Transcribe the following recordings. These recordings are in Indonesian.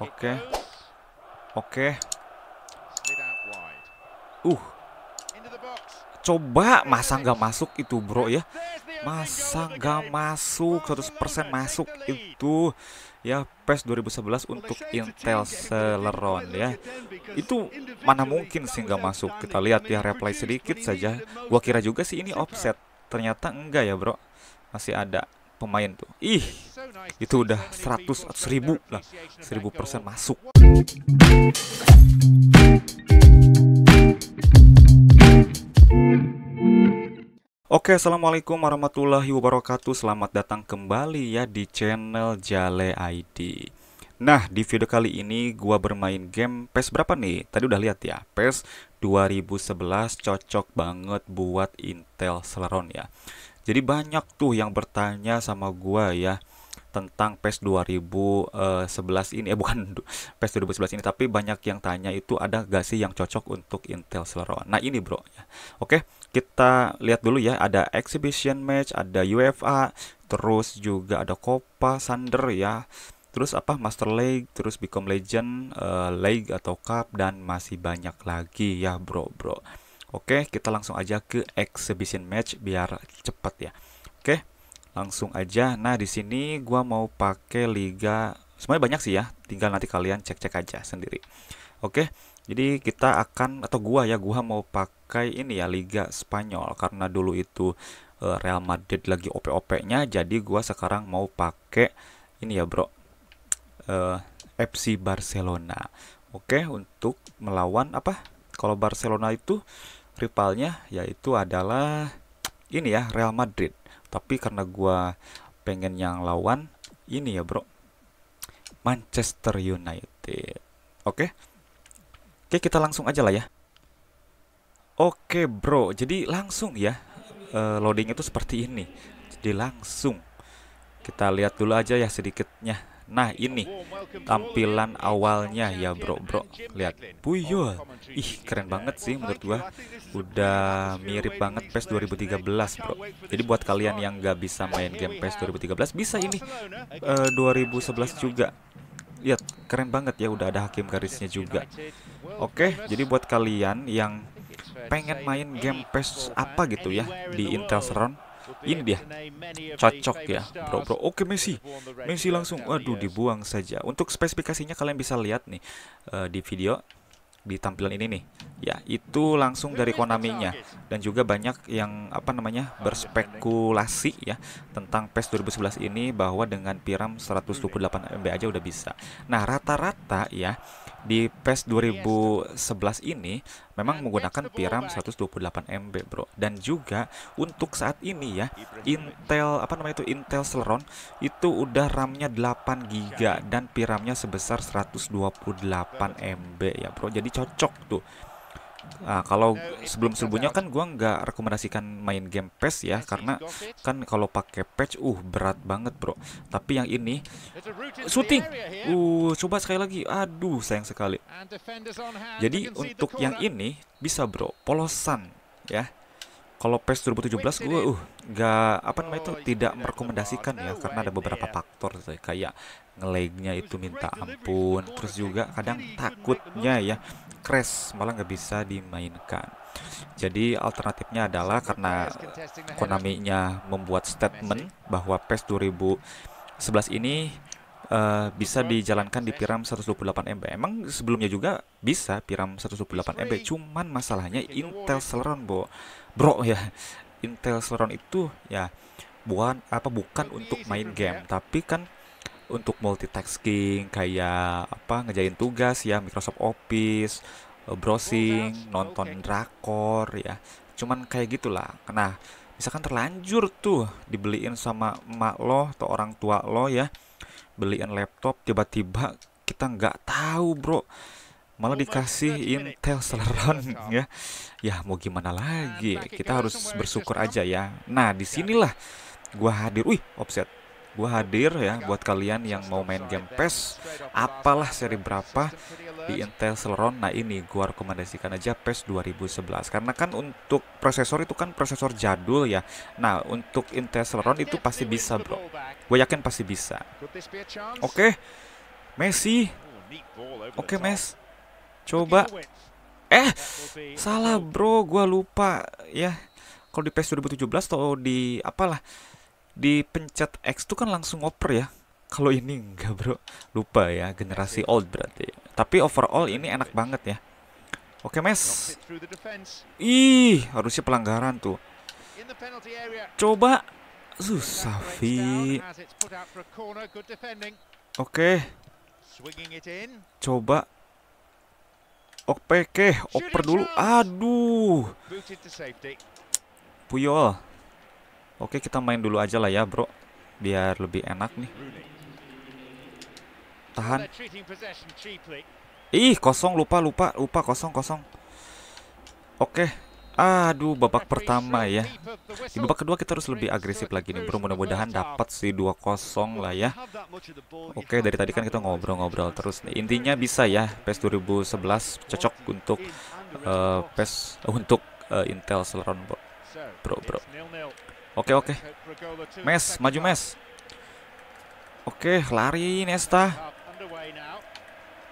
Oke. Oke. Uh. Coba masa nggak masuk itu bro ya? Masa nggak masuk 100% masuk itu. Ya PES 2011 untuk Intel Celeron ya. Itu mana mungkin sih nggak masuk? Kita lihat ya replay sedikit saja. Gua kira juga sih ini offset. Ternyata enggak ya bro. Masih ada pemain tuh Ih itu udah 100 atau 1000 lah 1000% masuk Oke, assalamualaikum warahmatullahi wabarakatuh. Selamat datang kembali ya di channel Jale ID. Nah, di video kali ini gua bermain game PES berapa nih? Tadi udah lihat ya, PES 2011 cocok banget buat Intel Celeron ya. Jadi banyak tuh yang bertanya sama gua ya tentang PES 2011 ini eh bukan PES 2011 ini tapi banyak yang tanya itu ada gak sih yang cocok untuk Intel Celeron. Nah, ini bro ya. Oke, kita lihat dulu ya ada exhibition match, ada UFA, terus juga ada Copa Thunder ya. Terus apa Master League, terus Become Legend, uh, League atau Cup dan masih banyak lagi ya, bro, bro. Oke, kita langsung aja ke exhibition match biar cepet ya. Oke langsung aja. Nah, di sini gua mau pakai liga semuanya banyak sih ya, tinggal nanti kalian cek-cek aja sendiri. Oke. Jadi kita akan atau gua ya, gua mau pakai ini ya Liga Spanyol karena dulu itu uh, Real Madrid lagi OP-OP-nya, jadi gua sekarang mau pakai ini ya, Bro. Uh, eh, FC Barcelona. Oke, untuk melawan apa? Kalau Barcelona itu rivalnya yaitu adalah ini ya Real Madrid. Tapi karena gua pengen yang lawan ini ya bro. Manchester United. Oke? Oke kita langsung aja lah ya. Oke bro. Jadi langsung ya uh, loading itu seperti ini. Jadi langsung. Kita lihat dulu aja ya sedikitnya Nah ini tampilan awalnya ya bro bro. Lihat. Buyol Ih keren banget sih menurut gua. Udah mirip banget PES 2013 bro. Jadi buat kalian yang gak bisa main game PES 2013 Bisa ini uh, eh, 2011 juga. Lihat keren banget ya udah ada hakim garisnya juga. Oke jadi buat kalian yang pengen main game PES apa gitu ya Di Intel Celeron ini dia. Cocok ya bro bro. Oke Messi. Messi langsung waduh dibuang saja. Untuk spesifikasinya kalian bisa lihat nih uh, di video di tampilan ini nih. Ya itu langsung dari Konami-nya. Dan juga banyak yang apa namanya berspekulasi ya tentang PES 2011 ini bahwa dengan piram 128 MB aja udah bisa. Nah rata-rata ya di PES 2011 ini memang menggunakan VRAM 128 MB, Bro. Dan juga untuk saat ini ya, Intel apa namanya itu Intel Celeron itu udah RAM-nya 8 GB dan VRAM-nya sebesar 128 MB ya, Bro. Jadi cocok tuh Nah, kalau sebelum-sebelumnya kan gua nggak rekomendasikan main game PES ya karena kan kalau pakai patch uh berat banget, Bro. Tapi yang ini shooting. Uh, coba sekali lagi. Aduh, sayang sekali. Jadi untuk yang ini bisa, Bro. Polosan ya. Kalau PES 2017 gue uh nggak apa namanya itu tidak merekomendasikan ya karena ada beberapa faktor kayak ngelagnya itu minta ampun terus juga kadang takutnya ya crash malah nggak bisa dimainkan. Jadi alternatifnya adalah karena Konami-nya membuat statement bahwa PES 2011 ini uh, bisa dijalankan di piram 128 MB. Emang sebelumnya juga bisa piram 128 MB, cuman masalahnya Intel Celeron, Bro. Bro ya. Intel Celeron itu ya bukan apa bukan untuk main game, tapi kan untuk multitasking kayak apa ngejain tugas ya Microsoft Office eh, browsing nonton drakor ya. Cuman kayak gitulah. Nah misalkan terlanjur tuh dibeliin sama emak lo atau orang tua lo ya beliin laptop tiba-tiba kita nggak tahu bro. Malah dikasih Intel Celeron ya. Ya mau gimana lagi? Kita harus bersyukur aja ya. nah di sinilah gua hadir. Wih offset. Gue hadir ya buat kalian yang mau main game PES. apalah seri berapa di Intel Celeron. Nah ini gue rekomendasikan aja PES 2011 karena kan untuk prosesor itu kan prosesor jadul ya. Nah untuk Intel Celeron itu pasti bisa bro. gue yakin pasti bisa. Oke okay. Messi Oke, Mes. Coba. Eh, salah bro, gua lupa. Ya. Kalau di PES 2017 atau di apalah di pencet X itu kan langsung oper ya. Kalau ini enggak bro, lupa ya generasi old berarti. Tapi overall ini enak banget ya. Oke mes. Ih, harusnya pelanggaran tuh. Coba. Susah, Vi. Oke. Coba. Oke, oper dulu. Aduh. Puyol. Oke, kita main dulu aja lah ya, bro. Biar lebih enak nih. Tahan. Ih, kosong lupa lupa lupa kosong kosong. Oke. Aduh, babak pertama ya. Di babak kedua kita harus lebih agresif lagi nih, bro. Mudah-mudahan dapat si 2-0 lah ya. Oke, dari tadi kan kita ngobrol-ngobrol terus nih. Intinya bisa ya, PES 2011 cocok untuk uh, PES uh, untuk uh, Intel Celeron, bro. Bro, bro. Oke, oke. Mes, maju Mes. Oke, lari Nesta.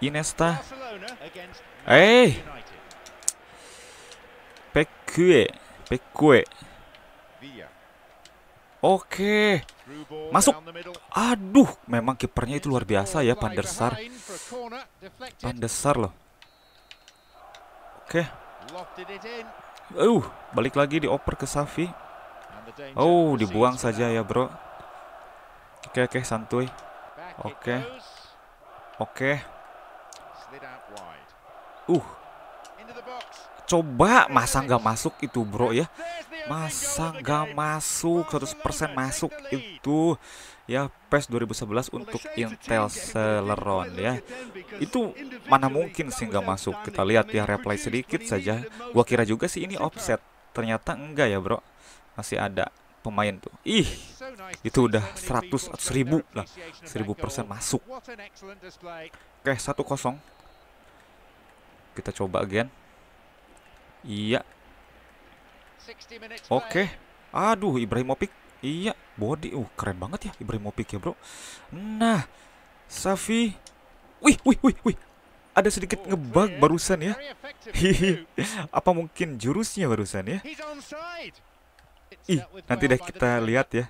Inesta. Eh. Pekue. Pekue. Oke. Masuk. Aduh, memang kipernya itu luar biasa ya, Pandesar. Pandesar loh. Oke. Uh, balik lagi dioper ke Safi. Oh, dibuang saja ya, Bro. Oke, oke, santuy. Oke. Oke. Uh. Coba masa nggak masuk itu bro ya? Masa nggak masuk 100% masuk itu. Ya PES 2011 untuk Intel Celeron ya. Itu mana mungkin sih nggak masuk? Kita lihat ya replay sedikit saja. Gua kira juga sih ini offset. Ternyata enggak ya bro. Masih ada pemain tuh. Ih itu udah 100 atau 1000 lah. 1000% masuk. Oke 1-0 kita coba again. Iya. Oke. Aduh, Ibrahimovic. Iya, body. Uh, keren banget ya Ibrahimovic ya, Bro. Nah, Safi. Wih, wih, wih, wih. Ada sedikit ngebug barusan ya. Apa mungkin jurusnya barusan ya? Ih, nanti deh kita lihat ya.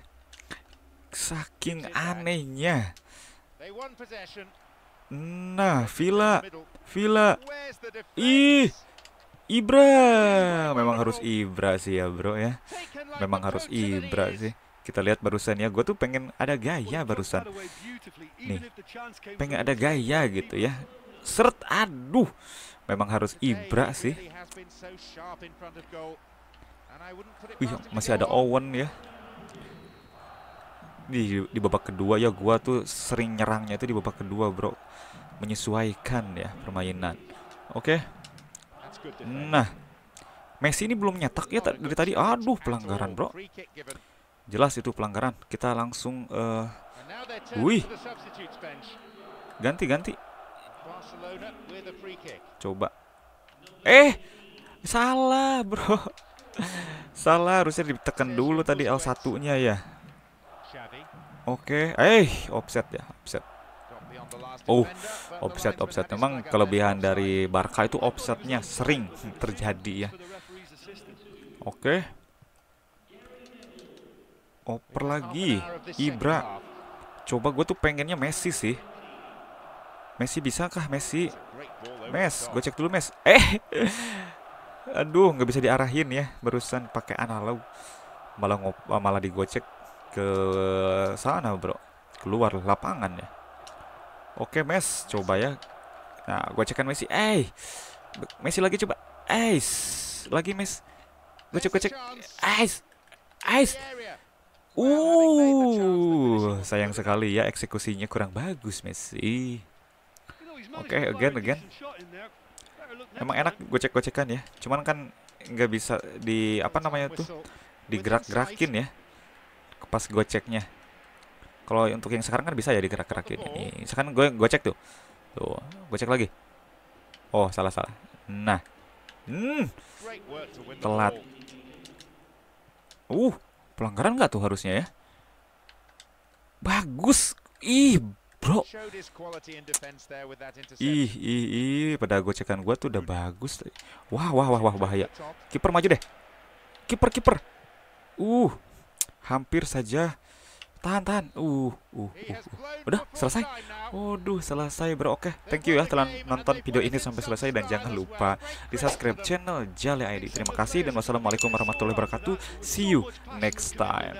Saking anehnya. Nah, Villa, Villa, ih, Ibra, memang harus Ibra sih ya bro ya, memang harus Ibra sih. Kita lihat barusan ya, gue tuh pengen ada gaya barusan, nih, pengen ada gaya gitu ya. Seret, aduh, memang harus Ibra sih. Wih, masih ada Owen ya di di babak kedua ya gua tuh sering nyerangnya itu di babak kedua bro. Menyesuaikan ya permainan. Oke? Okay. nah Messi ini belum nyetak ya dari tadi. Aduh pelanggaran bro. Jelas itu pelanggaran. Kita langsung uh, wih. ganti ganti. Coba. Eh salah bro. Salah harusnya ditekan dulu tadi L satunya ya Oke, okay. eh offset ya, offset. Oh, offset, offset. Memang kelebihan dari Barca itu offsetnya sering terjadi ya. Oke. Okay. Oper lagi, Ibra. Coba gue tuh pengennya Messi sih. Messi bisa kah Messi? Mes, gue cek dulu Mes. Eh, aduh, nggak bisa diarahin ya. Barusan pakai analog, malah ngop, malah digocek ke sana bro. Keluar lapangan ya. Oke mes. Coba ya. Nah gue cekan Messi. Eh Messi lagi coba. Eh lagi mes. Gue cek gue cek. Eh eh. Uh sayang sekali ya eksekusinya kurang bagus Messi. Oke okay, again again. Emang enak gue cek gocekan ya. Cuman kan nggak bisa di apa namanya tuh digerak-gerakin ya pas goceknya kalau untuk yang sekarang kan bisa ya digerak-gerakin ini. Sekarang gue gocek tuh. Tuh gocek lagi. Oh salah salah. Nah. Hmm. Telat. Uh pelanggaran nggak tuh harusnya ya? Bagus. Ih bro. Ih, ih, ih, pada gocekan gua tuh udah bagus. Wah, wah, wah, wah, bahaya. Kiper maju deh. Kiper, kiper. Uh, hampir saja. Tahan, tahan. Uh, uh, uh, uh. Udah selesai. Waduh, selesai bro. Oke, thank you ya telah nonton video ini sampai selesai dan jangan lupa di subscribe channel Jale ID. Terima kasih dan wassalamualaikum warahmatullahi wabarakatuh. See you next time.